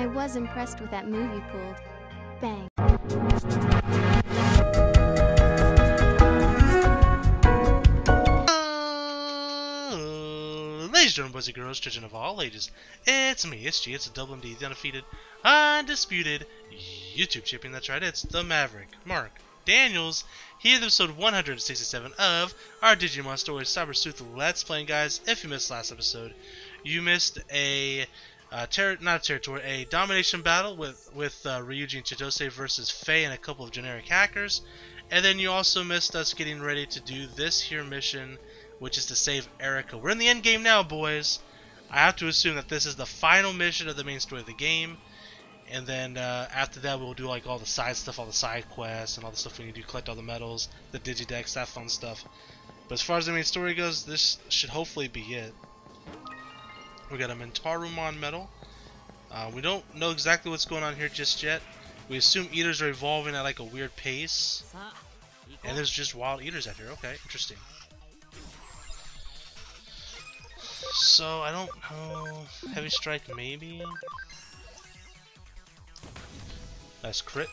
I was impressed with that move you pulled. Bang. Uh, Ladies and gentlemen, boys and girls, children of all ages, it's me, it's G, it's a double MD, the undefeated, undisputed YouTube champion. That's right, it's the Maverick, Mark Daniels, here with episode 167 of our Digimon Stories Cyber Sleuth Let's Playing, guys. If you missed last episode, you missed a uh, ter- not a territory, a domination battle with with uh, Ryuji and Chitose versus Faye and a couple of generic hackers, and then you also missed us getting ready to do this here mission, which is to save Erika. We're in the end game now, boys. I have to assume that this is the final mission of the main story of the game, and then uh, after that we'll do like all the side stuff, all the side quests, and all the stuff we need to do, collect all the medals, the Digidex, that fun stuff. But as far as the main story goes, this should hopefully be it. We got a Mentarumon medal. Uh, we don't know exactly what's going on here just yet. We assume eaters are evolving at like a weird pace. And there's just wild eaters out here. Okay, interesting. So, I don't know. Heavy Strike, maybe? Nice crit.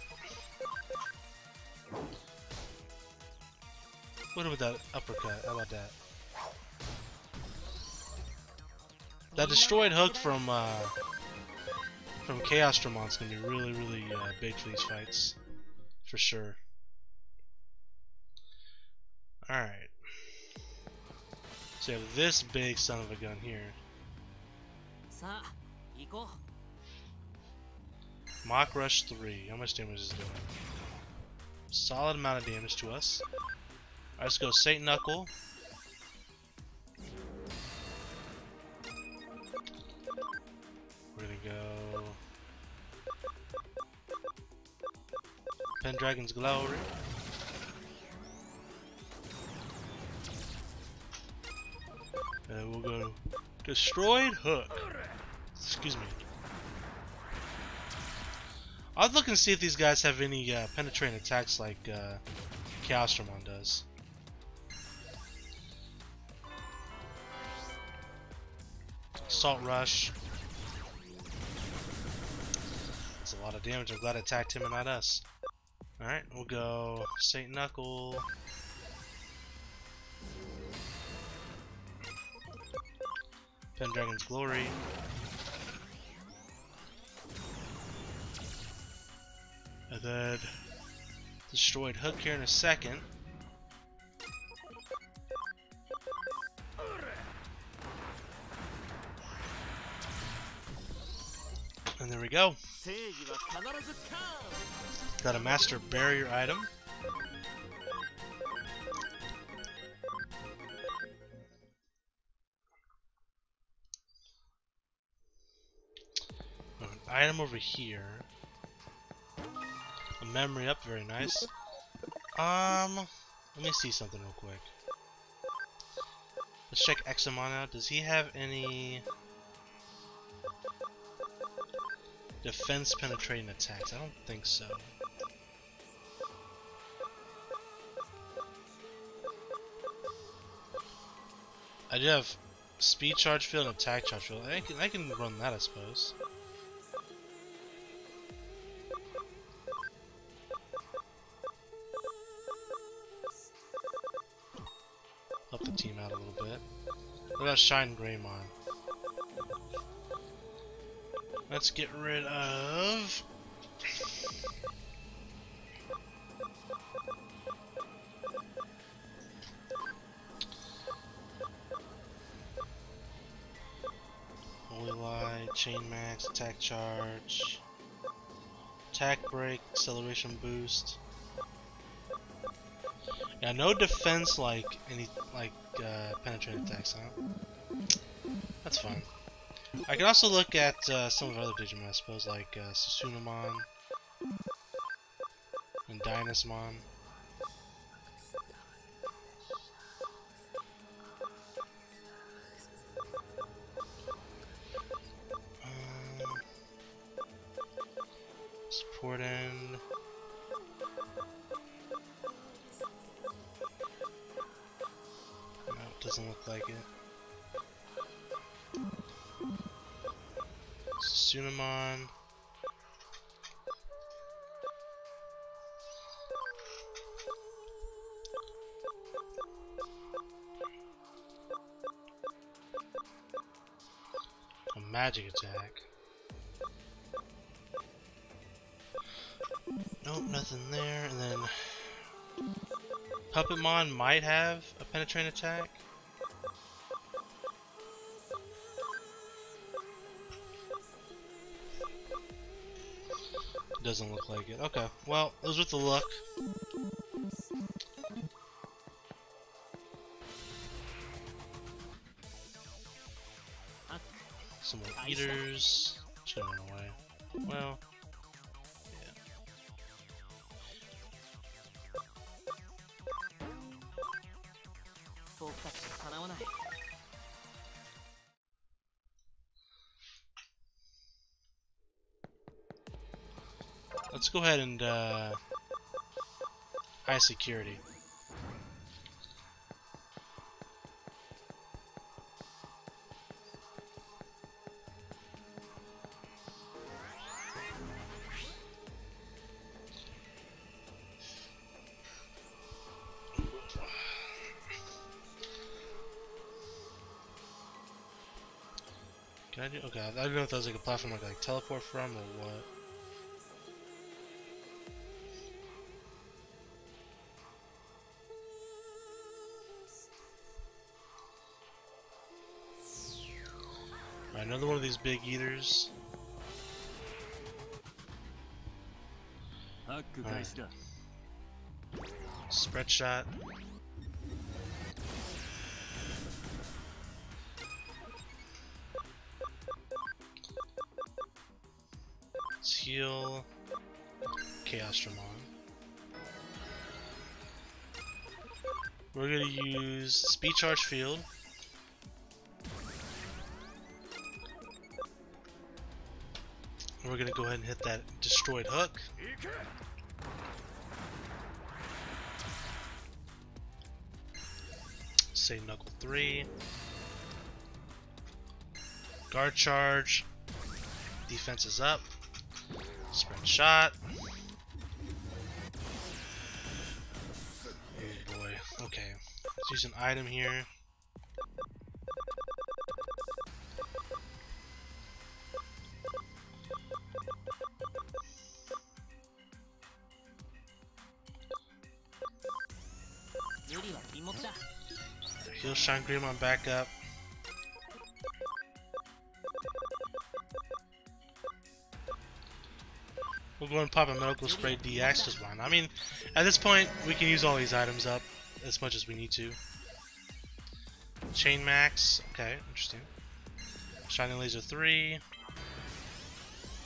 What about that uppercut? How about that? That destroyed hook from uh, from Chaosdramon's gonna be really, really uh, big for these fights, for sure. All right. So you have this big son of a gun here. Mach Rush 3. How much damage is it doing? Solid amount of damage to us. Alright, let's go Saint Knuckle. Pendragon's Glory. And we'll go Destroyed Hook. Excuse me. I'll look and see if these guys have any uh, penetrating attacks like uh, does. Assault Rush. That's a lot of damage. I'm glad I attacked him and not us. Alright, we'll go Saint Knuckle. Pendragon's Glory. And then destroyed hook here in a second. Go. Got a master barrier item. An item over here. A memory up, very nice. Um, let me see something real quick. Let's check Examon out. Does he have any defense penetrating attacks? I don't think so. I do have speed charge field and attack charge field. I can I can run that I suppose. Help the team out a little bit. What about Shine Greymon? Let's get rid of Holy Light, Chain Max, Attack Charge, Attack Break, Acceleration Boost. Yeah, no defense like any like uh, penetrating attacks, huh? That's fine. I can also look at uh, some of the other Digimon, I suppose, like uh, Susanoomon and Dynasmon. Puppetmon might have a penetrating attack. Doesn't look like it. Okay, well, it was with the luck. Some more eaters. Just away. Well, Let's go ahead and uh, high security. Okay, I don't know if that was like a platform I could like teleport from or what. Right, another one of these big eaters. Right. Spread shot. Speed Charge Field. We're gonna go ahead and hit that destroyed hook. Say knuckle three. Guard charge. Defense is up. Sprint shot. Oh boy. Okay. Let's use an item here. Heal Shine Greymon back up. We'll go and pop a medical spray DX just fine. I mean, at this point, we can use all these items up as much as we need to. Chain Max, okay, interesting. Shining Laser 3.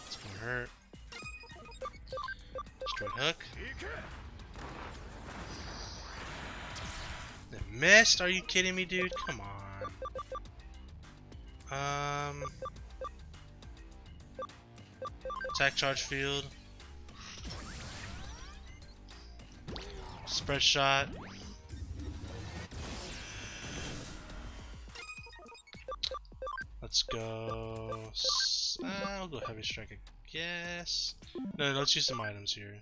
It's gonna hurt. Destroyed Hook. It missed? Are you kidding me, dude? Come on. Um. Attack charge field. Spread shot. Let's go. Uh, I'll go heavy strike, I guess. No, no, let's use some items here.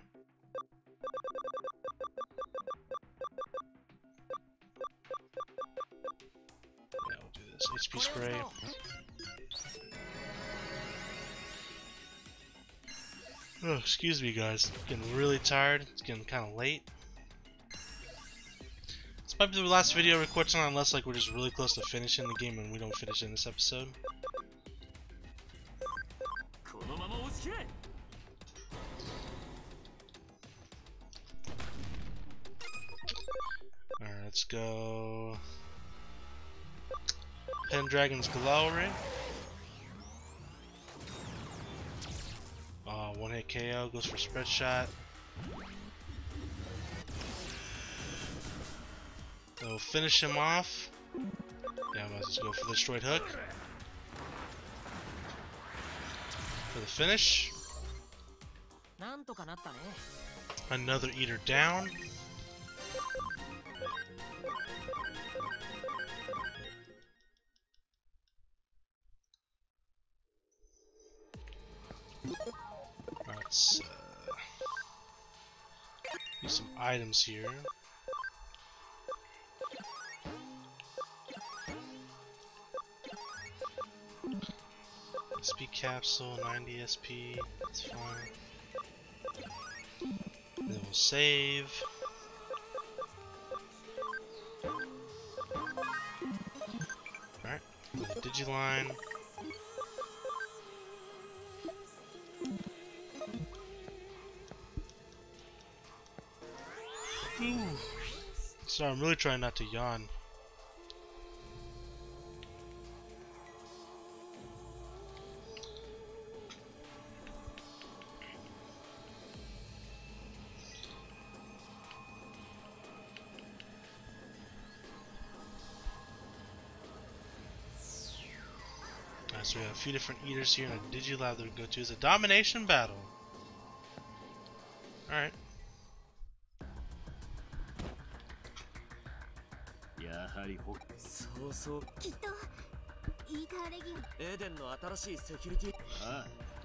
Yeah, we'll do this. HP spray. Oh, excuse me, guys. Getting really tired. It's getting kind of late. This might be the last video I record tonight, unless like we're just really close to finishing the game and we don't finish in this episode. Alright, let's go... Pendragon's Glory. Uh, one hit KO, goes for spread shot. It'll finish him off. Yeah, I might as well go for the destroyed hook. For the finish. Another eater down. Let's uh, use some items here. Capsule, 90 SP, that's fine. Then we'll save. Alright, Digiline. Ooh. Sorry, I'm really trying not to yawn. few different eaters here in a Digilab that we go to. is a domination battle. Alright.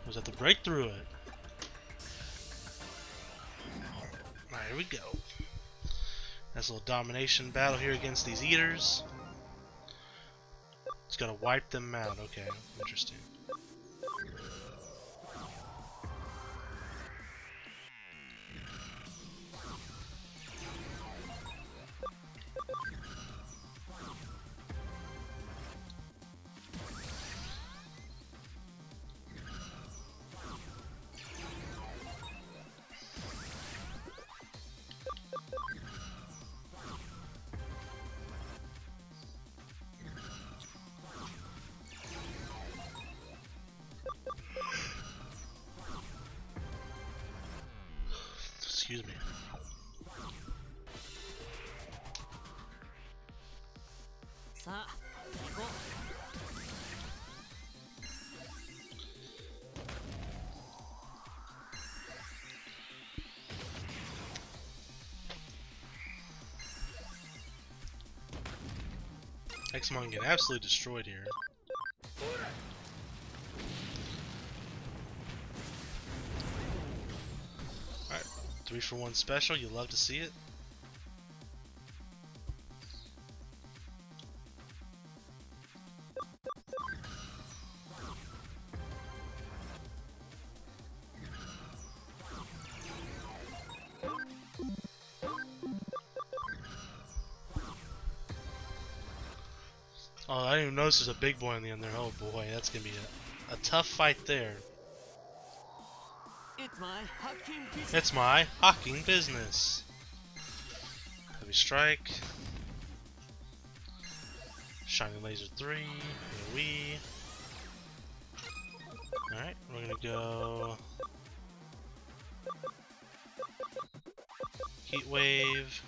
Was that the breakthrough it. Here we go. Nice little domination battle here against these eaters. Just gotta wipe them out. Okay, interesting. Examon get absolutely destroyed here. Alright, three for one special, you love to see it. I didn't even notice there's a big boy on the end there. Oh boy, that's gonna be a, a tough fight there. It's my hacking business It's my hawking business. Heavy strike. Shining laser three. AoE. Alright, we're gonna go. Heat wave.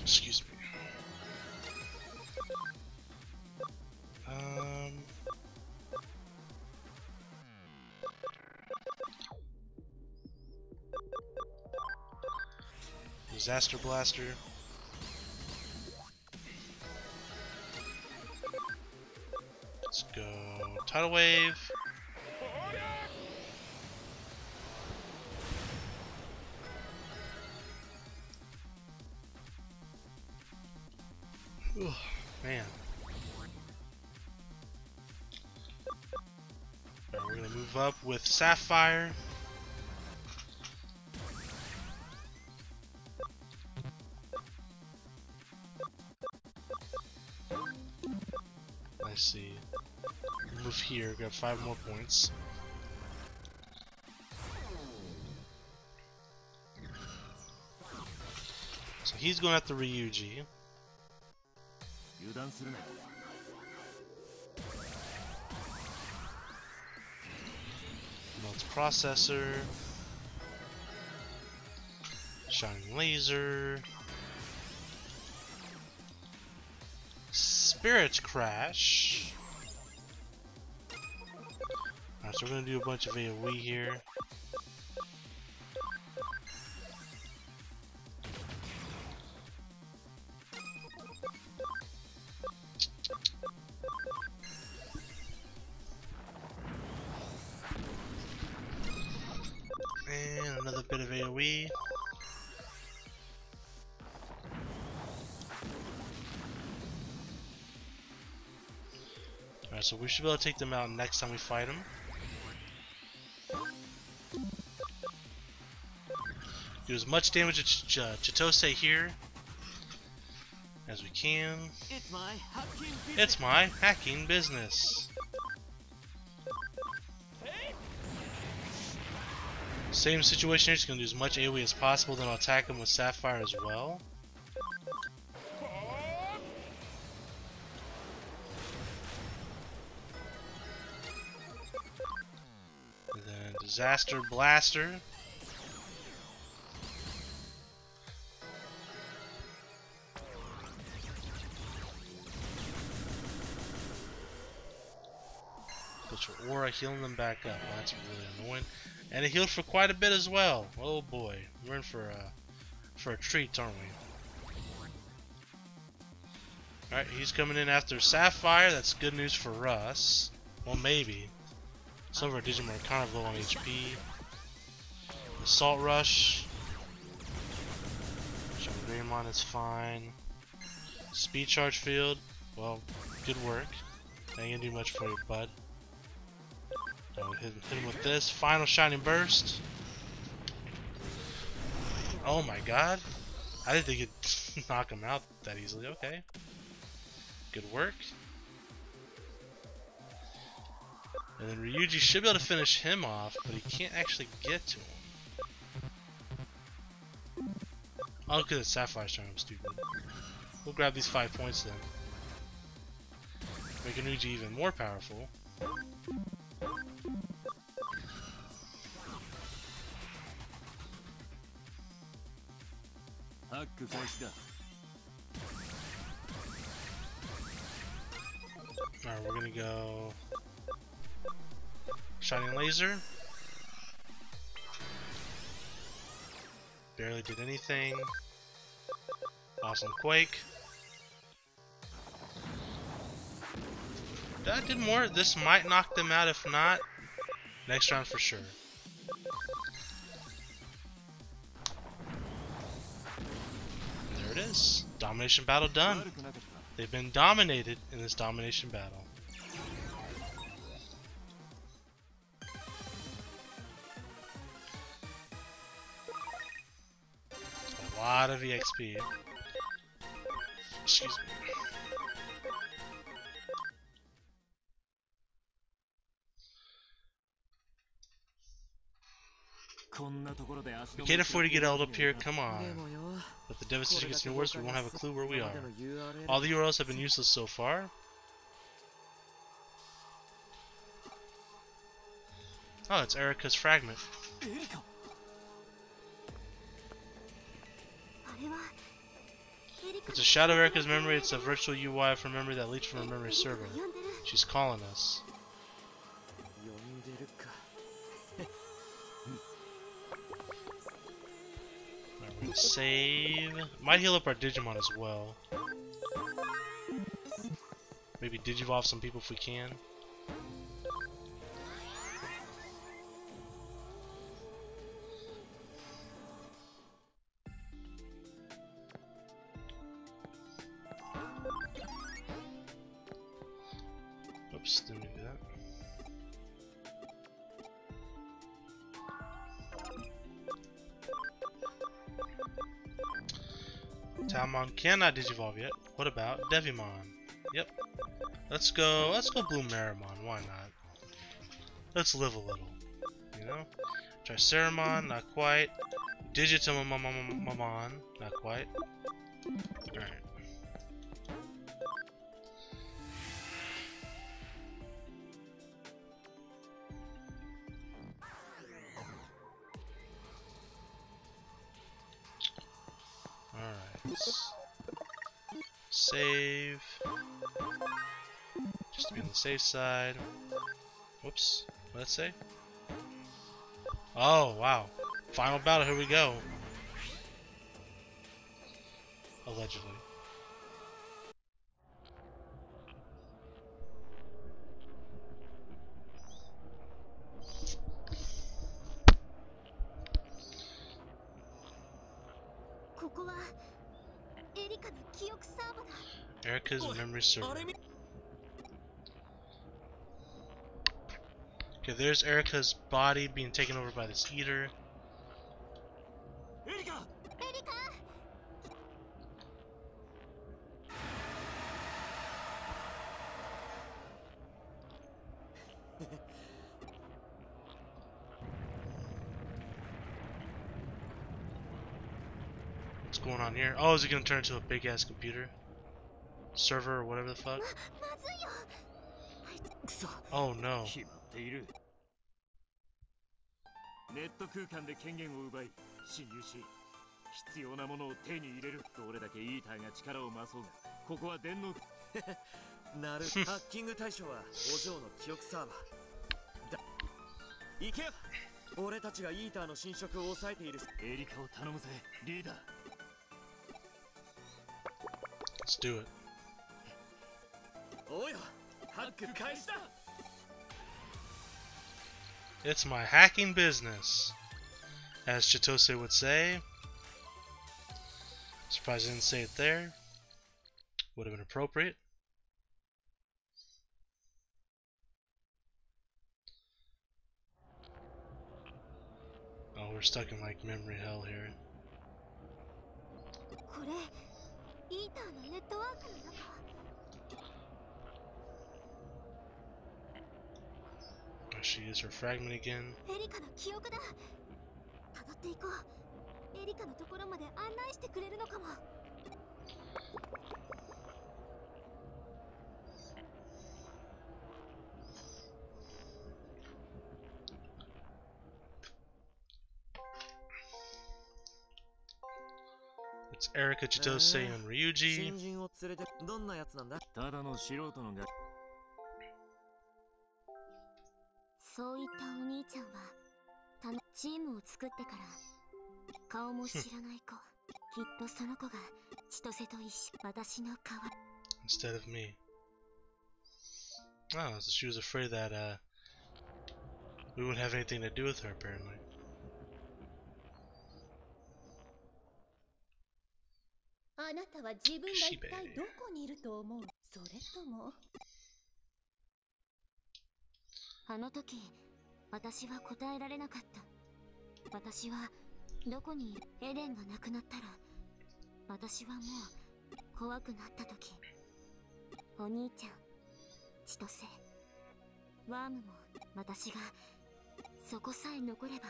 Excuse me. Disaster Blaster. Let's go. Tidal Wave. Man. We're gonna move up with Sapphire. here, got five more points. So he's going after Ryuji. Multiprocessor. Shining Laser. Spirit Crash. So we're gonna do a bunch of AoE here. And another bit of. AoE. Alright, so we should be able to take them out next time we fight them. Do as much damage to Ch Ch Chitose here as we can. It's my hacking business. It's my hacking business. Same situation here, just gonna do as much AoE as possible, then I'll attack him with Sapphire as well. And then Disaster Blaster. Healing them back up. That's really annoying. And it healed for quite a bit as well. Oh boy, we're in for a for a treat, aren't we? All right, he's coming in after Sapphire. That's good news for us. Well, maybe. Some of our Digimon are kind of low on HP. Assault Rush. Greymon is fine. Speed Charge Field. Well, good work. I Ain't gonna do much for you, bud. Hit, hit him with this. Final Shining Burst. Oh my god. I didn't think it'd knock him out that easily. Okay. Good work. And then Ryuji should be able to finish him off, but he can't actually get to him. Oh, look at the Sapphire's turn, I'm stupid. We'll grab these five points then. Make Ryuji even more powerful. ハック開始だ Alright, we're gonna go Shining Laser. Barely did anything. Awesome Quake. That did more. This might knock them out. If not, Next round for sure. And there it is. Domination battle done. They've been dominated in this domination battle. A lot of EXP. Excuse me. We can't afford to get held up here, come on. If the devastation gets any worse, we won't have a clue where we are. All the URLs have been useless so far. Oh, it's Erika's fragment. It's a shadow of Erika's memory. It's a virtual UI from memory that leads from her memory server. She's calling us. Save. Might heal up our Digimon as well. Maybe Digivolve some people if we can. Talmon cannot digivolve yet. What about Devimon? Yep. Let's go. Let's go Blue Marimon. Why not? Let's live a little. You know. Triceramon, not quite. Digitamamon, not quite. Alright. Safe side. Whoops. What did that say? Oh, wow. Final battle, here we go. Allegedly. Erika's oh, memory server. Okay, there's Erika's body being taken over by this eater. Erika, Erika! What's going on here? Oh, is it gonna turn into a big ass computer? Server or whatever the fuck? Oh no. ている。ネット空間で権限を奪い侵入し必要なものを手に入れるどれだけイーターが力を増そうがここは電脳。なる。ハッキング対象はお嬢の記憶サーバー。だ。行けよ。俺たちがイーターの侵食を抑えている。エリカを頼むぜリーダー。Let's do it. おうよハック開始だ It's my hacking business. As Chitose would say. Surprised I didn't say it there. Would have been appropriate. Oh, we're stuck in like memory hell here. れるのかも It's Erika Chitose and Ryuji. そういったお兄ちゃんはたのチームを作ってから顔も知らない子きっとその子が千歳と一緒私の代わ instead of me. Oh, so she was afraid that uh, we wouldn't have anything to do with her, apparently. あなたは自分が一体どこにいると思うそれともあの時私は答えられなかった。私はどこにエデンがなくなったら私はもう怖くなった時お兄ちゃん千歳ワームも私がそこさえ残れば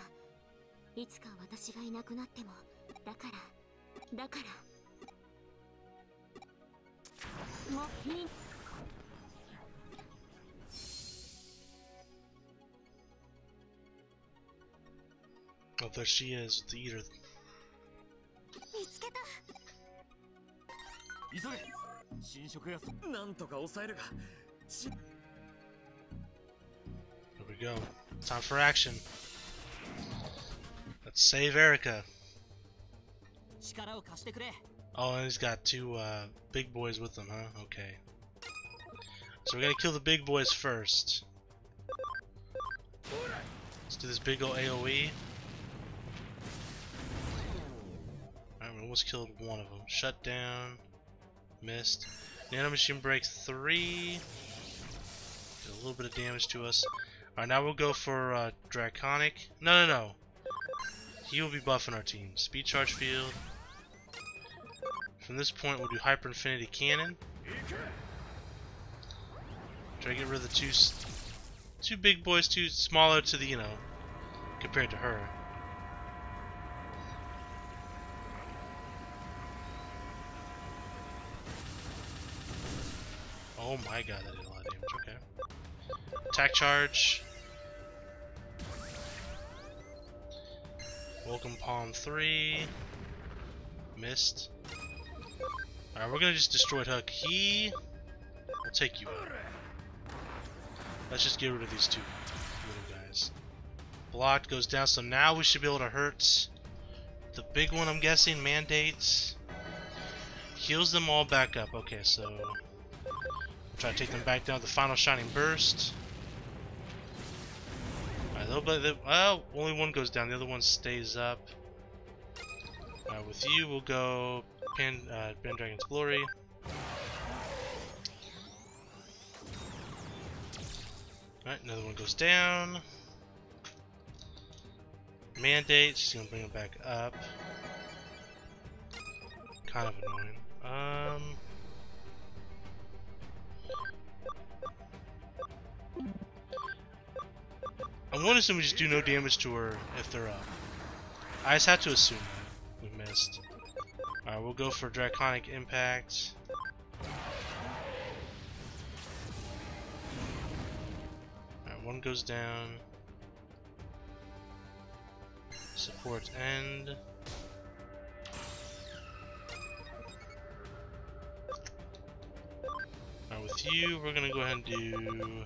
いつか私がいなくなってもだからだから。もうい Oh, there she is, the eater. Here we go. Time for action. Let's save Erika. Oh, and he's got two uh, big boys with him, huh? Okay. So we gotta kill the big boys first. Let's do this big ol' AoE. Almost killed one of them. Shut down. Missed. Nano Machine Break 3. Did a little bit of damage to us. Alright, now we'll go for uh, Draconic. No, no, no. He will be buffing our team. Speed Charge Field. From this point, we'll do Hyper Infinity Cannon. Try to get rid of the two, two big boys, too smaller to the, you know, compared to her. Oh my god, that did a lot of damage. Okay. Attack charge. Welcome Palm 3. Missed. Alright, we're gonna just destroy Huck. He will take you out. Let's just get rid of these two little guys. Blocked goes down, so now we should be able to hurt the big one, I'm guessing. Mandates. Heals them all back up. Okay, so. Try to take them back down to the final Shining Burst. Alright, they'll they- well, only one goes down, the other one stays up. With you, we'll go Pan, uh, Dragon's Glory. Alright, another one goes down. Mandate, she's gonna bring it back up. Kind of annoying. Um. I'm going to assume we just do no damage to her if they're up. I just have to assume we missed. Alright, we'll go for Draconic Impact. Alright, one goes down. Support end. Alright, with you, we're gonna go ahead and do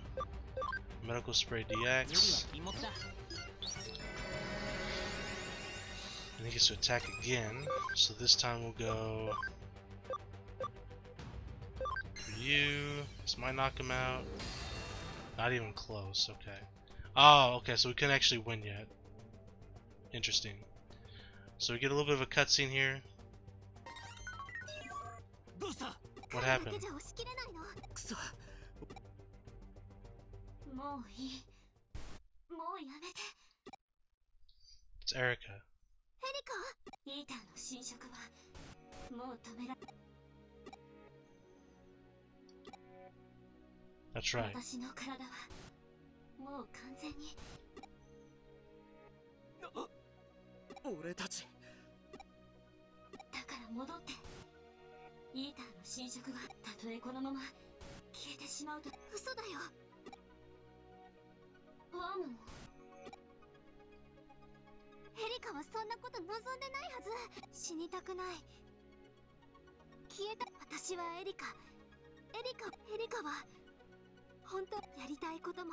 Medical Spray DX. And he gets to attack again. So this time we'll go for you. This might knock him out. Not even close, okay. Oh, okay, so we couldn't actually win yet. Interesting. So we get a little bit of a cutscene here. What happened? もういい。もうやめて。It's Erica. エリカイーターの侵食はもう止めら That's right. 私の体はもう完全に。俺たち。だから戻って。イーターの侵食はたとえこのまま消えてしまうと。嘘だよワームもエリカはそんなこと望んでないはず。死にたくない。消えた私はエリカエリカエリカは本当やりたいことも。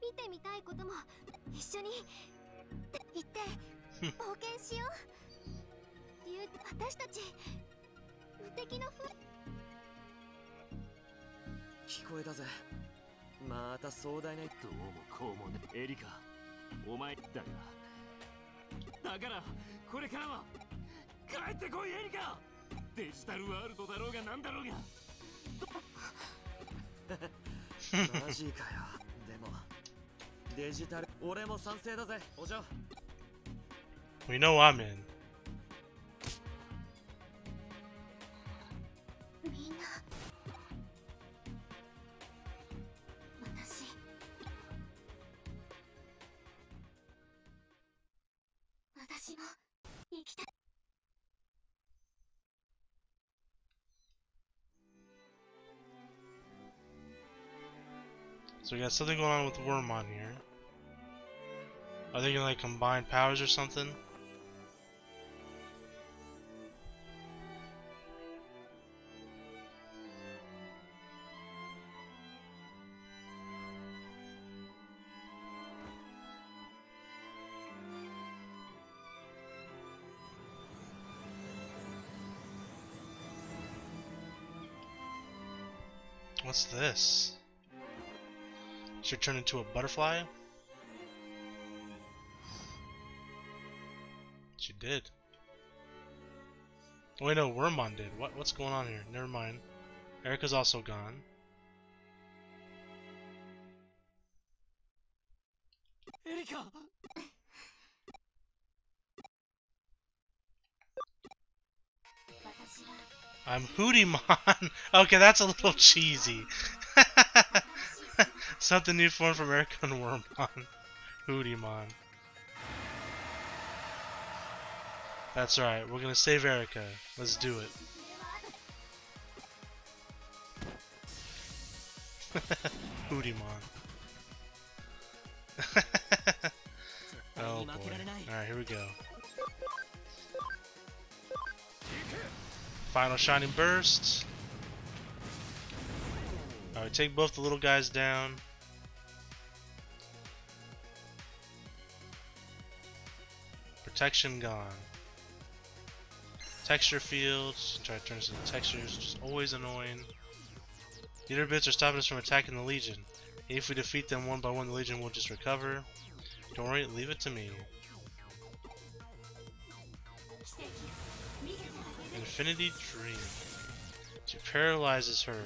見てみたいことも。一緒に行って 冒険しよう。理由私たち無敵のふ聞こえたぜまた壮大などうもこうもねエリカ。お前だがだからこれからは帰ってこいエリカ。デジタルワールドだろうがなんだろうが。マジかよ。でもデジタル俺も賛成だぜ。お嬢。We know I'm in. みんな got something going on with Wormmon here. Are they gonna like combine powers or something? What's this? monster turned into a butterfly? She did. Wait, no, Wormmon did. What, what's going on here? Never mind. Erika's also gone. Erika! I'm Hudiemon! okay, that's a little cheesy. Something new form from Erika and Wormmon. Hudiemon. That's right. We're gonna save Erika. Let's do it. Hudiemon. oh boy. Alright, here we go. Final Shining Burst. Alright, take both the little guys down. Protection gone. Texture fields. Try to turn into textures, is always annoying. Leader bits are stopping us from attacking the Legion. If we defeat them one by one, the Legion will just recover. Don't worry, leave it to me. Infinity Dream. She paralyzes her.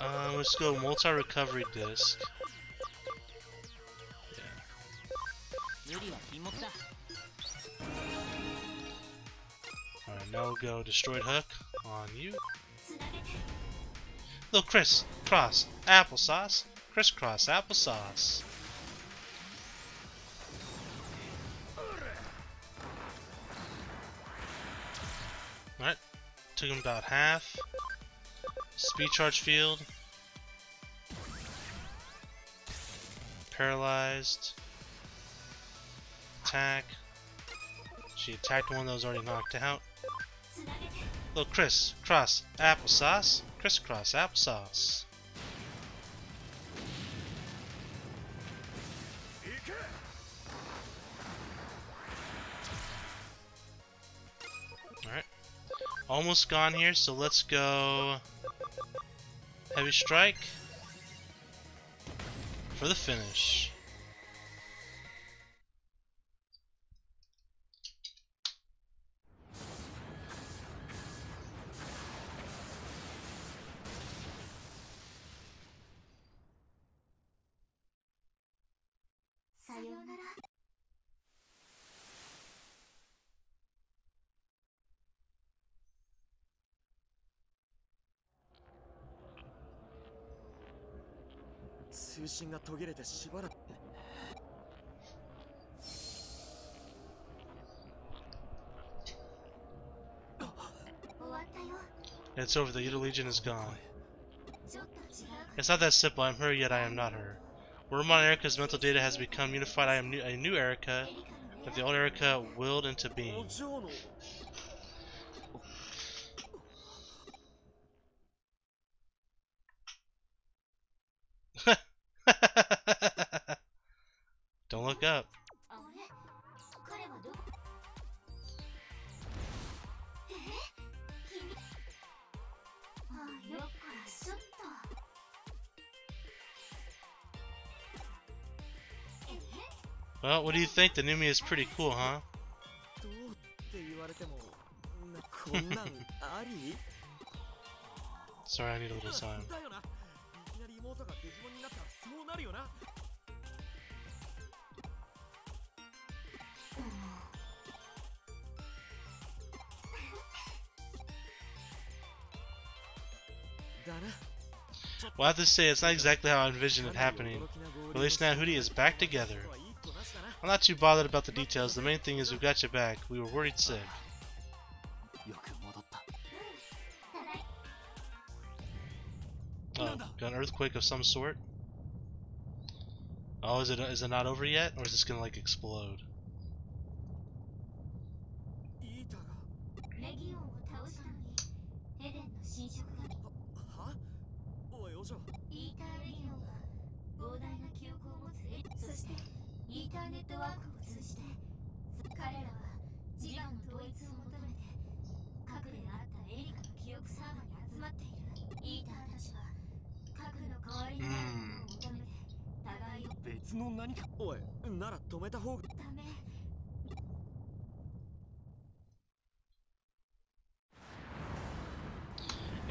Um, let's go multi-recovery disc. Yeah. Alright, now we'll go destroyed hook on you. Little Chris, cross, applesauce, crisscross, applesauce. Alright, took him about half. Speed charge field. Paralyzed. Attack. She attacked one that was already knocked out. Little Chris, cross, applesauce, crisscross, applesauce. Alright. Almost gone here, so let's go... Heavy Strike for the finish.「信が途切れてしばらく It's over. The Yuta Legion is gone. It's not that simple. I'm her, yet I am not her. Wormmon Erika's mental data has become unified. I am new, a new Erika, but the old Erika willed into being. up. Well, what do you think? The Numi is pretty cool, huh? Sorry, I need a little time. Well, I have to say it's not exactly how I envisioned it happening. Relation at Hudie is back together. I'm not too bothered about the details. The main thing is we've got you back. We were worried sick. Oh, got an earthquake of some sort. Oh, is it is it not over yet, or is this gonna like explode?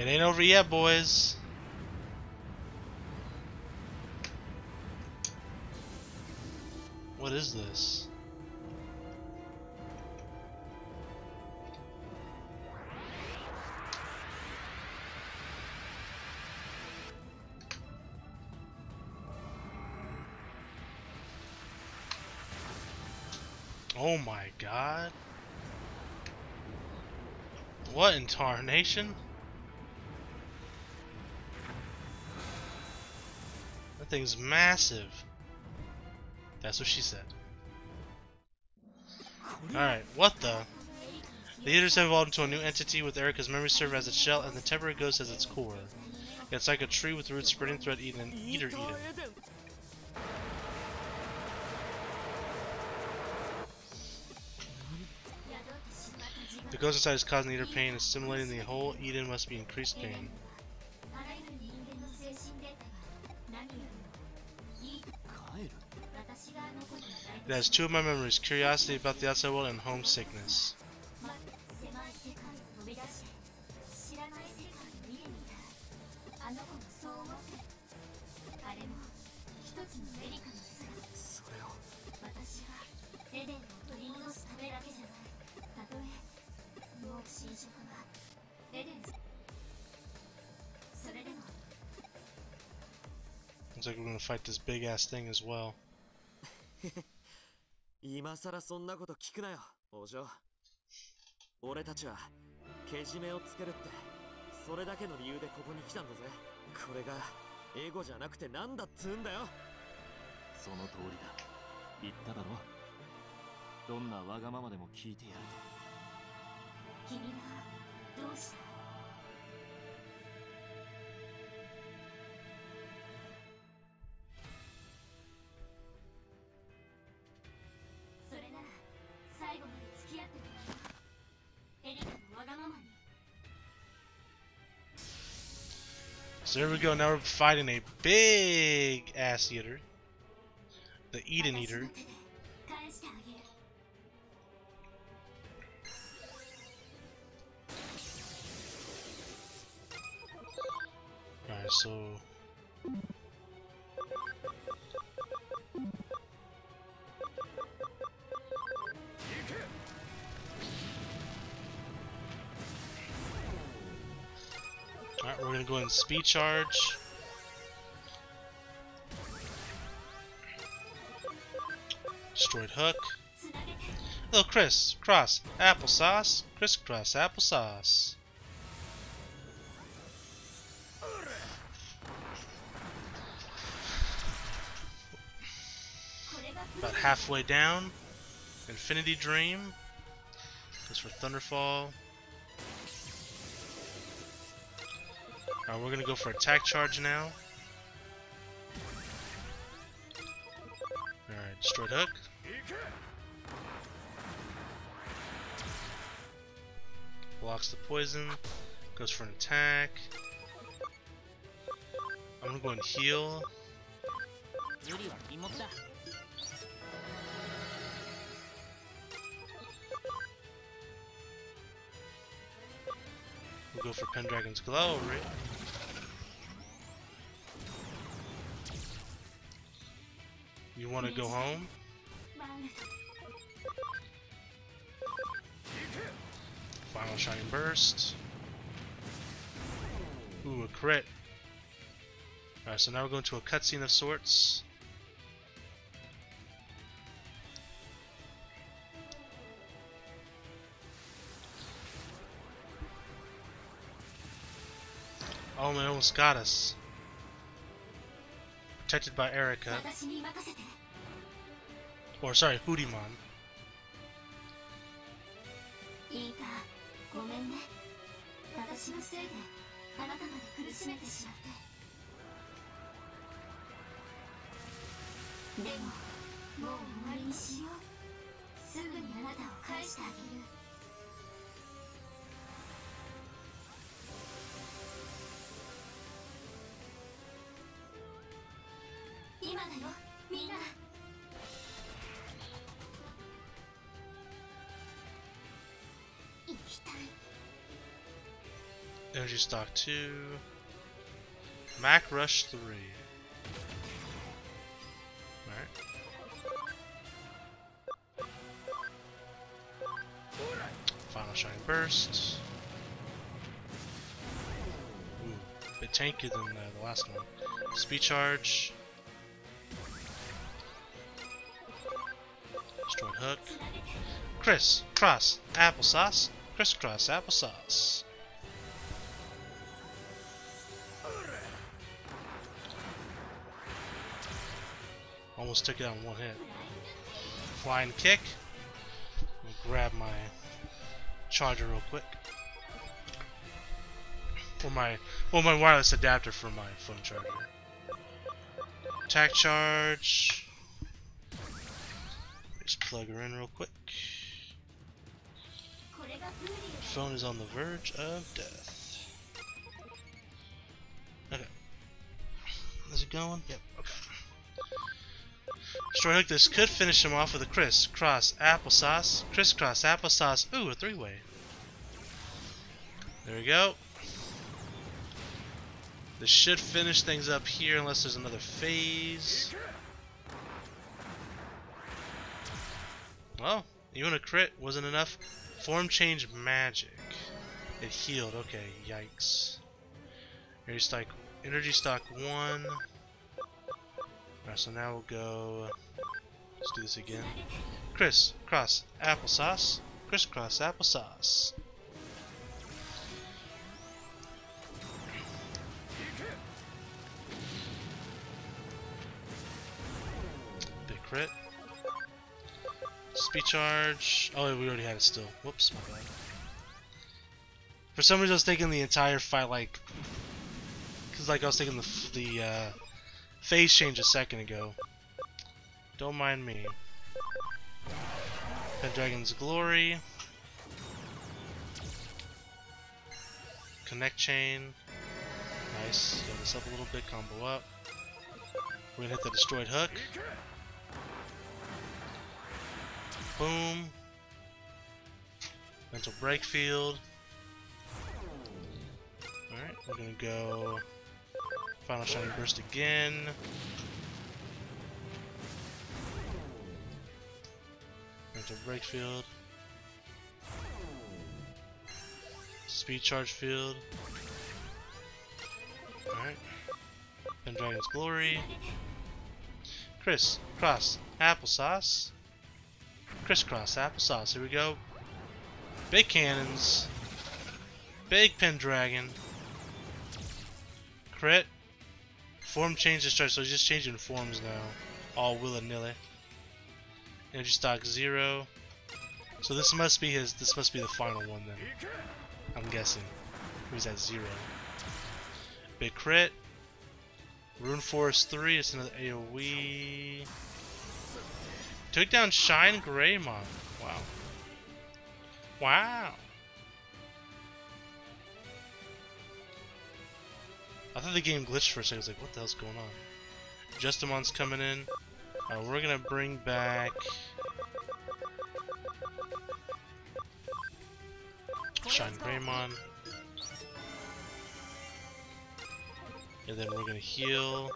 It ain't over yet, boys. What is this? Oh my god. What in tarnation? That thing's massive. That's what she said. Alright, what the? The eaters have evolved into a new entity with Erika's memory serve as its shell and the temporary ghost as its core. It's like a tree with roots spreading throughout Eden, Eater Eden. The ghost inside is causing the eater pain and stimulating the whole Eden must be increased pain. It has two of my memories, curiosity about the outside world and homesickness. Looks like we're gonna fight this big ass thing as well. 今さらそんなこと聞くなよお嬢。俺たちはけじめをつけるってそれだけの理由でここに来たんだぜ。これがエゴじゃなくてなんだっつうんだよ。その通りだ。言っただろ。どんなわがままでも聞いてやる君はどうした？So there we go. Now we're fighting a big ass eater. The Eden Eater. Alright, so speed charge. Destroyed hook. Little Chris. Cross. Applesauce. Crisscross. Applesauce. About halfway down. Infinity Dream. Goes for Thunderfall. Alright, we're gonna go for attack charge now. Alright, destroyed hook. Blocks the poison. Goes for an attack. I'm gonna go and heal. go for Pendragon's Glow, right? You want to go home? Final Shining Burst. Ooh, a crit. Alright, so now we're going to a cutscene of sorts. Oh, it almost got us. Protected by Erika. Or, sorry, Hudiemon. 今だよみんな行きたい Energy Stock 2. Mac Rush 3. Alright. Final Shining Burst. Ooh, bit tankier than uh, the last one. Speed Charge. hook. Criss cross applesauce. Crisscross applesauce. Almost took it on one hit. Flying kick. I'll grab my charger real quick. For my well my wireless adapter for my phone charger. Attack charge plug her in real quick. Phone is on the verge of death. Okay. Is it going? Yep, okay. Story like this could finish him off with a criss-cross applesauce. Crisscross applesauce. Ooh, a three-way. There we go. This should finish things up here unless there's another phase. Well, even a crit wasn't enough. Form change magic. It healed. Okay, yikes. Energy stock, energy stock one. Alright, so now we'll go. Let's do this again. Chris cross applesauce. Crisscross applesauce. Big crit. Speed charge. Oh, we already had it still. Whoops, my bad. For some reason, I was thinking the entire fight, like, because like I was thinking the the uh, phase change a second ago. Don't mind me. Pendragon's Glory. Connect Chain. Nice. Get this up a little bit, combo up. We're gonna hit the Destroyed Hook. Boom. Mental Break Field. Alright, we're gonna go Final Shining Burst again. Mental Break Field. Speed Charge Field. Alright. Pendragon's Glory. Chris, Cross, Applesauce. Crisscross Applesauce, here we go. Big cannons. Big Pendragon. Crit. Form change discharge, so he's just changing forms now. All willy-nilly. Energy stock zero. So this must be his. This must be the final one then. I'm guessing. He's at zero. Big crit. Rune Force three. It's another AOE. Took down Shine Greymon. Wow. Wow. I thought the game glitched for a second. I was like, what the hell's going on? Justimon's coming in. Uh, we're gonna bring back Shine Greymon. And then we're gonna heal.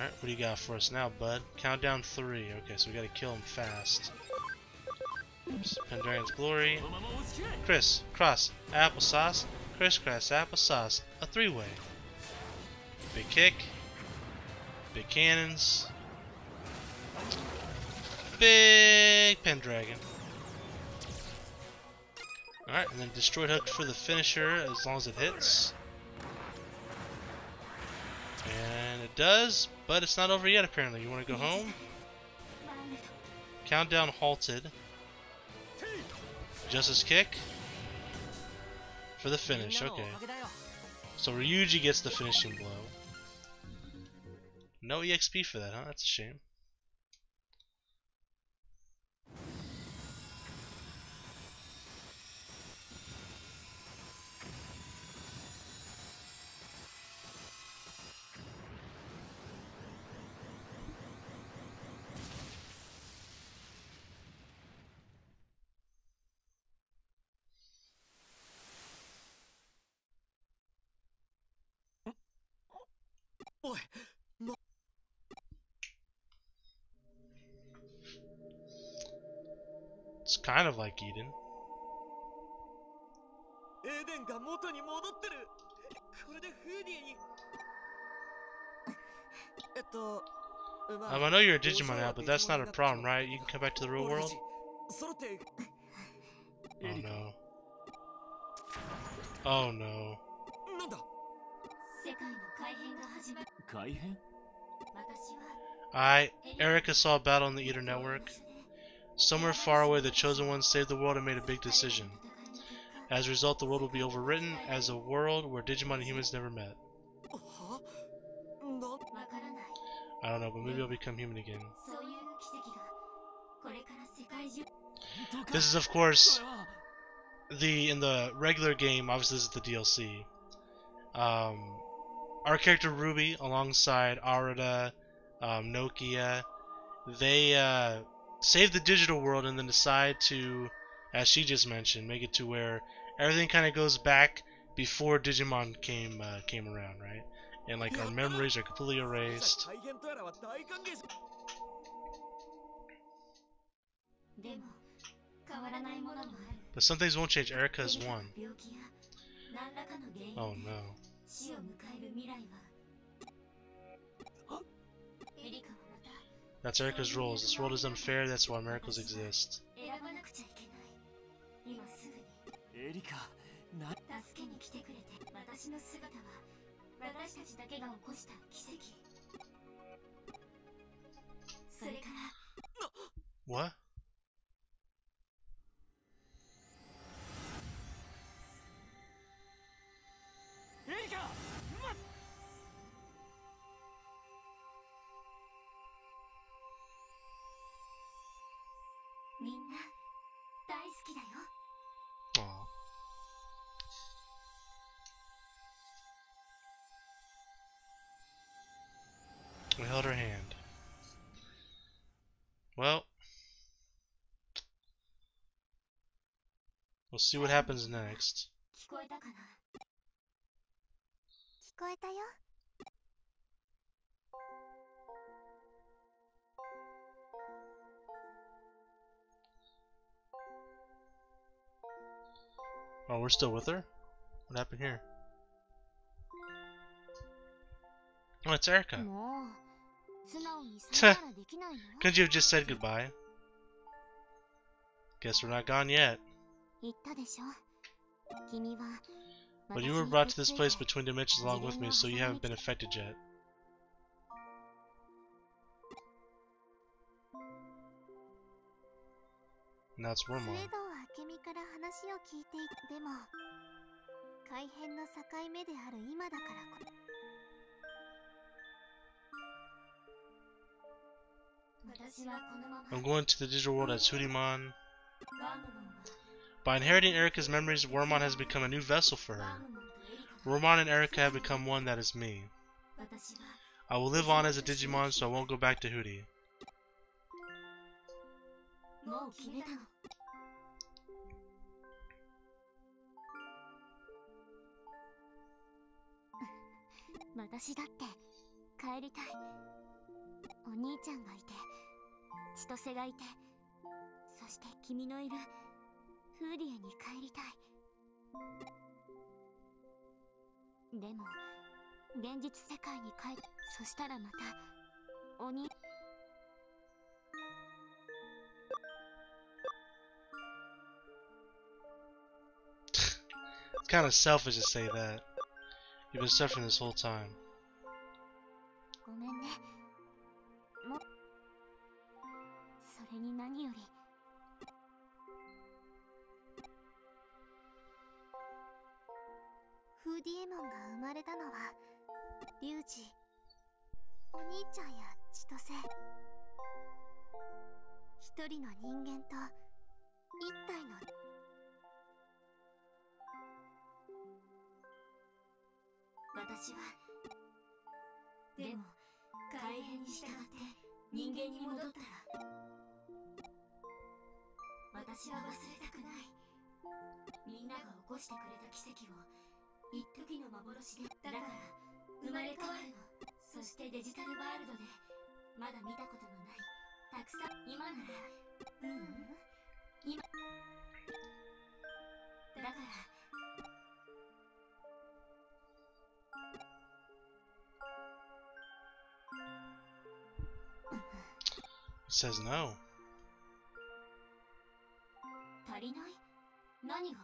Alright, what do you got for us now, bud? Countdown three. Okay, so we gotta kill him fast. Oops, Pendragon's Glory. Chris, Cross, Applesauce, Crisscross, Applesauce. A three-way. Big kick. Big cannons. Big Pendragon. Alright, and then Destroyed Hook for the finisher as long as it hits. And it does, but it's not over yet apparently. You want to go home? Countdown halted. Justice kick for the finish. Okay. So Ryuji gets the finishing blow. No EXP for that, huh? That's a shame. It's kind of like Eden. エデンが元に戻ってるこれでフーディエにえっとま Um, I know you're a Digimon now, but that's not a problem, right? You can come back to the real 俺た world? ち揃って Oh エリカ no. Oh no. I, Erika, saw a battle on the Eater Network. Somewhere far away, the Chosen One saved the world and made a big decision. As a result, the world will be overwritten as a world where Digimon and humans never met. I don't know, but maybe I'll become human again. This is, of course, the in the regular game. Obviously, this is the DLC. Um, our character Ruby, alongside Arata, um, Nokia, they uh, save the digital world and then decide to, as she just mentioned, make it to where everything kind of goes back before Digimon came uh, came around, right? And like our memories are completely erased. But some things won't change. Erika is one. Oh no. 死を迎える未来は That's Erika's rules. This world is unfair, that's why miracles exist. Erika, What? see what happens next. Oh, we're still with her? What happened here? Oh, it's Erika. Couldn't you have just said goodbye? Guess we're not gone yet. 言ったでしょ君は But you were brought to this place between dimensions along with me, so you haven't been affected yet. And that's スウェ Wormon. ドウ明美から話を聞いていてでも改変の境目である今だからこ私はこのまま I'm going to the digital world as Hootimon. By inheriting Erika's memories, Wormmon has become a new vessel for her. Wormmon and Erika have become one that is me. I will live on as a Digimon, so I won't go back to Hudie. フーディエに帰りたいでも現実世界に帰るそしたらまたお兄 It's kind of selfish to say that. You've been suffering this whole time. ごめんねもそれに何よりフーディエモンが生まれたのはリュウジお兄ちゃんや千歳。一人の人間と一体の。私はでも改変に従って人間に戻ったら私は忘れたくない。みんなが起こしてくれた奇跡を一時の幻でだから生まれ変わるの。そしてデジタルワールドでまだ見たことのないたくさん今ならううん今だから。Says no. 足りない？何が？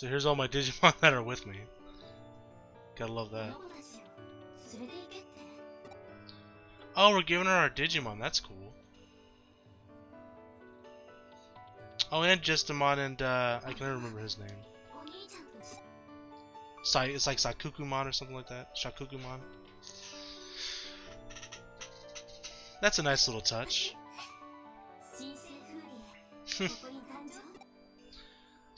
So here's all my Digimon that are with me. Gotta love that. Oh, we're giving her our Digimon. That's cool. Oh, and Justimon and, uh, I can't remember his name. Sai, it's like Sakukumon or something like that. Shakukumon. That's a nice little touch.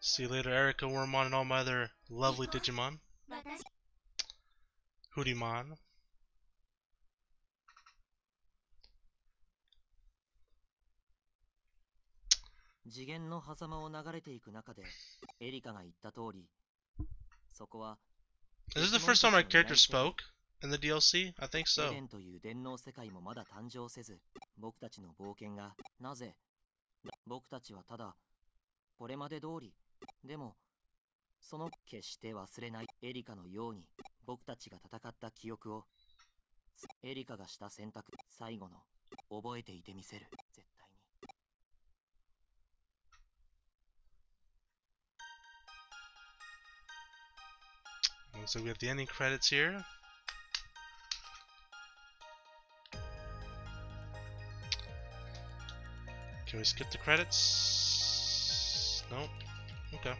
See you later, Erika, Wormmon, and all my other lovely Digimon. Hudiemon. this is the first time my character spoke? in the DLC? I think エ so. デンという電脳世界もまだ誕生せず僕たちの冒険がなぜ僕たちはただこれまで通りでもその決して忘れないエリカのように僕たちが戦った記憶をエリカがした選択最後の覚えていてみせる絶対に So we have the ending credits here. Can we skip the credits? Nope. Okay.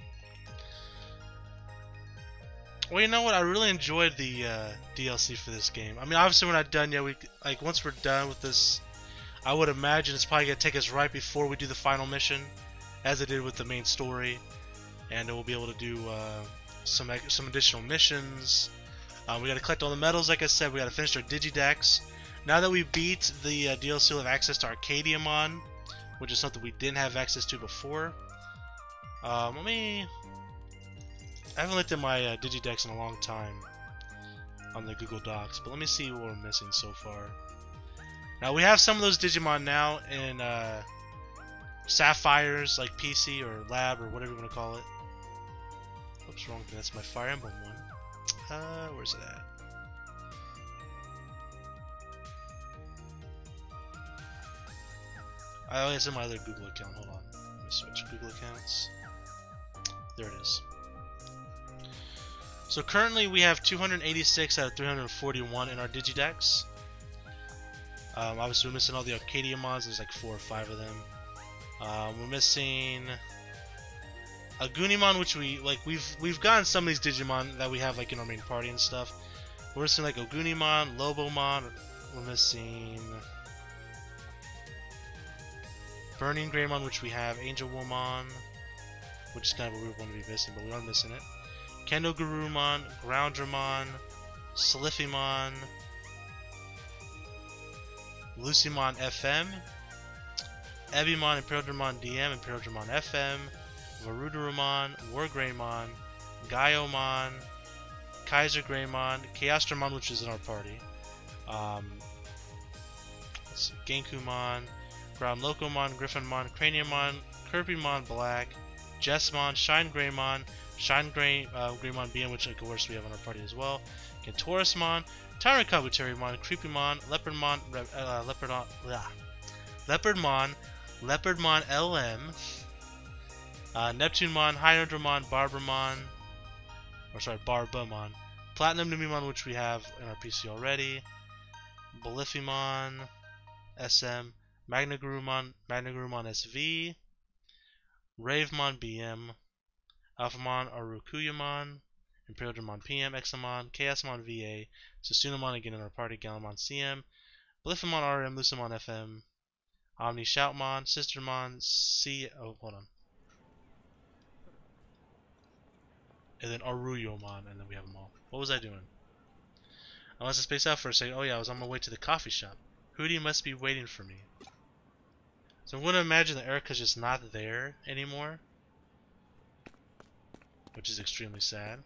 Well, you know what? I really enjoyed the uh, DLC for this game. I mean, obviously we're not done yet. We like once we're done with this, I would imagine it's probably gonna take us right before we do the final mission, as it did with the main story, and we'll be able to do uh, some some additional missions. Uh, we got to collect all the medals, like I said. We got to finish our Digidex. Now that we beat the uh, DLC, we'll have access to Arcadiamon, which is something we didn't have access to before. Um, let me. I haven't looked at my uh, Digidex in a long time on the Google Docs, but let me see what we're missing so far. Now we have some of those Digimon now in uh, Sapphires, like PC or Lab or whatever you want to call it. Oops, wrong thing. That's my Fire Emblem one. Uh, where's it at? Oh, it's in my other Google account. Hold on. Let me switch Google accounts. There it is. So currently we have 286 out of 341 in our Digidex. Um, obviously we're missing all the Arcadiamons. There's like four or five of them. Um, we're missing a Goonimon, which we like. We've we've gotten some of these Digimon that we have like in our main party and stuff. We're missing like a Goonimon, Lobomon. We're missing Burning Greymon, which we have, Angewomon, which is kind of a weird one to be missing, but we are missing it. Kendo Garurumon, Groundramon, Sliffymon, Lucemon FM, Ebimon, Imperialdramon DM, Imperialdramon FM, Varudarumon, Wargreymon, Gaiomon, Kaiser Greymon, Chaosdramon, which is in our party. Um, Genkumon, Ground Locomon, Gryphonmon, Craniumon, Kerpymon Black, Jesmon, Shine Greymon, Shine Grey, uh, Greymon BM, which of course we have on our party as well. Kentorusmon, Tyrant Kabuterimon, Creepymon, Leopardmon, uh, Leopardon, blah. Leopardmon, Leopardmon LM, uh, Neptunemon, Hydrodramon, Barbamon, or sorry, Barbamon, Platinum Numemon, which we have in our PC already, Belphemon, SM, Magnagurumon, Magnagurumon SV, Ravemon BM, Alphamon Arukuyamon, Imperialdramon PM, Examon, Chaosmon VA, Susanoomon again in our party, Gallantmon CM, Blifamon RM, Lucemon FM, Omni Shoutmon, Sistermon, C. Oh, hold on. And then Aruyomon, and then we have them all. What was I doing? I must have spaced out for a second. Oh yeah, I was on my way to the coffee shop. Hudie must be waiting for me. So I'm going to imagine that Erika's just not there anymore. Which is extremely sad.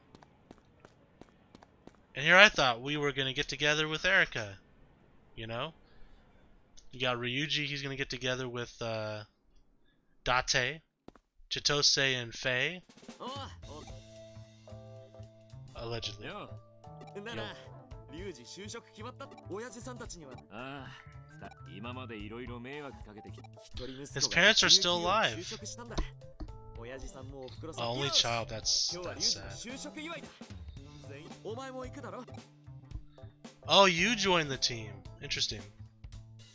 And here I thought we were going to get together with Erika. You know? You got Ryuji, he's going to get together with uh, Date, Chitose, and Faye. Oh. Allegedly. Yo. Yo. Uh, らリュウジ就職決まった親父さんたちにはああさ今までいろいろ迷惑かけてきた一人息 His 子が parents are still 一流企業に alive. 就職したんだ親父さんもおふくろさん A も only よし child. That's 今日はリ that's ュウ sad. ジの就職祝いだ全員お前も行くだろ Oh, you joined the team. Interesting.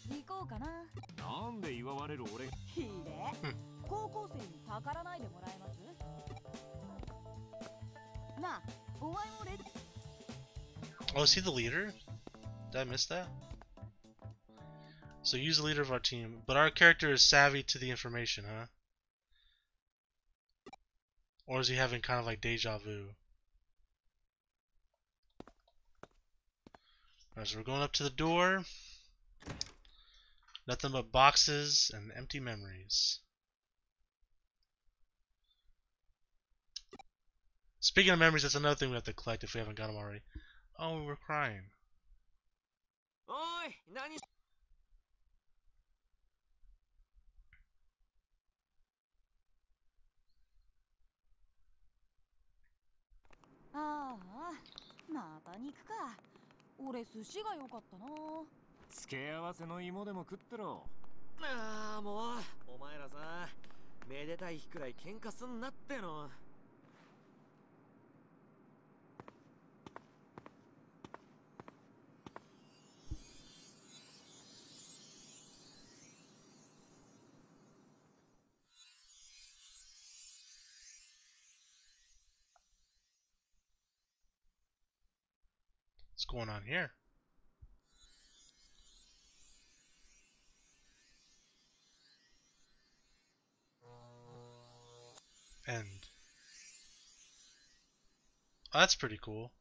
行こうかななんで祝われる俺いいね高校生にたからないでもらえますなあお前もレ Oh, is he the leader? Did I miss that? So he's the leader of our team, but our character is savvy to the information, huh? Or is he having kind of like deja vu? Alright, so we're going up to the door. Nothing but boxes and empty memories. Speaking of memories, that's another thing we have to collect if we haven't got them already. Oh, we're crying. ああまた肉か。俺寿司が良かったな。付け合わせの芋でも食ってろ。ああもう。お前らさめでたい日くらい喧嘩すんなっての What's going on here? End. Oh, that's pretty cool.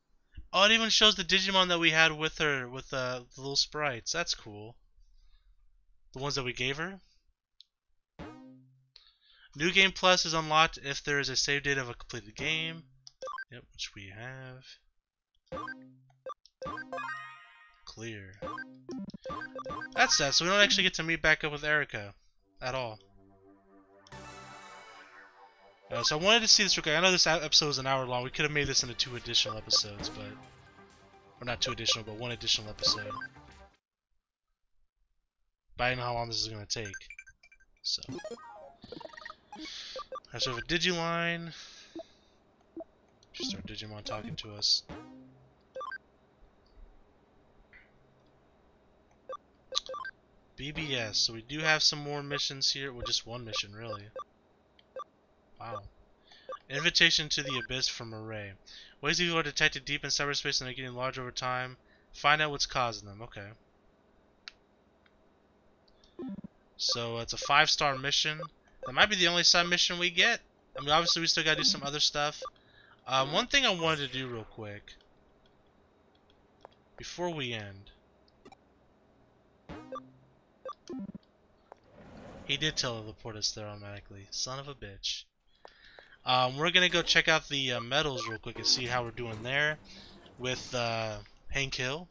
Oh, it even shows the Digimon that we had with her, with uh, the little sprites. That's cool. The ones that we gave her. New Game Plus is unlocked if there is a save date of a completed game. Yep, which we have. Clear. That's that, so we don't actually get to meet back up with Erika at all. Uh, so I wanted to see this real quick. I know this episode is an hour long. We could have made this into two additional episodes, but or not two additional, but one additional episode. But I don't know how long this is gonna take. So, Alright, so we have a Digiline. Just our Digimon talking to us. BBS. So we do have some more missions here. Well, just one mission, really. Wow. Invitation to the Abyss from Array. Ways evil are detected deep in cyberspace and are getting larger over time. Find out what's causing them. Okay. So it's a five-star mission. That might be the only side mission we get. I mean, obviously we still gotta do some other stuff. Um, one thing I wanted to do real quick before we end. He did teleport us there automatically. Son of a bitch. Um, we're gonna go check out the uh, medals real quick and see how we're doing there with uh, Hank Hill.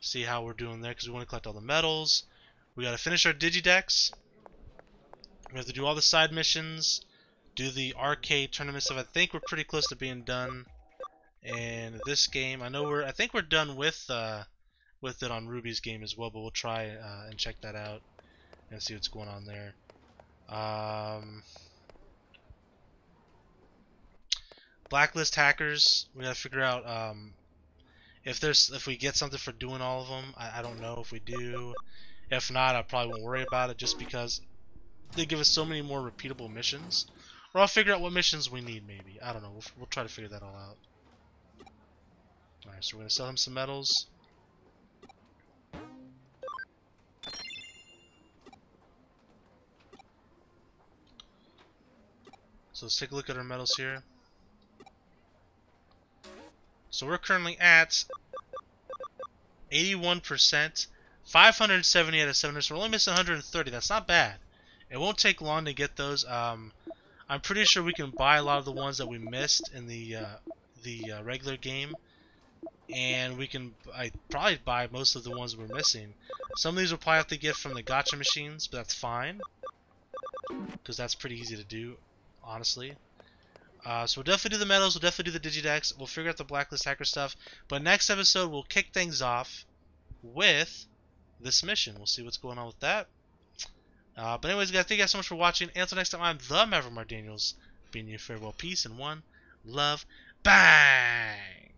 See how we're doing there because we want to collect all the medals. We gotta finish our Digidex. We have to do all the side missions, do the arcade tournament stuff. I think we're pretty close to being done. And this game, I know we're, I think we're done with uh, with it on Ruby's game as well, but we'll try uh, and check that out and see what's going on there. Um, blacklist hackers. We gotta figure out um, if there's if we get something for doing all of them. I, I don't know if we do. If not, I probably won't worry about it just because they give us so many more repeatable missions. Or I'll figure out what missions we need. Maybe I don't know. We'll, we'll try to figure that all out. Alright, so we're gonna sell him some medals. So let's take a look at our medals here. So we're currently at 81%, 570 out of 700. So we're only missing 130. That's not bad. It won't take long to get those. Um, I'm pretty sure we can buy a lot of the ones that we missed in the uh, the uh, regular game, and we can I probably buy most of the ones we're missing. Some of these we'll probably have to get from the gotcha machines, but that's fine because that's pretty easy to do, honestly. Uh, so we'll definitely do the medals. We'll definitely do the Digidex. We'll figure out the blacklist hacker stuff. But next episode, we'll kick things off with this mission. We'll see what's going on with that. Uh, but anyways, guys, thank you guys so much for watching. And until next time, I'm the Maverick Daniels, bidding you farewell, peace, and one love. Bang!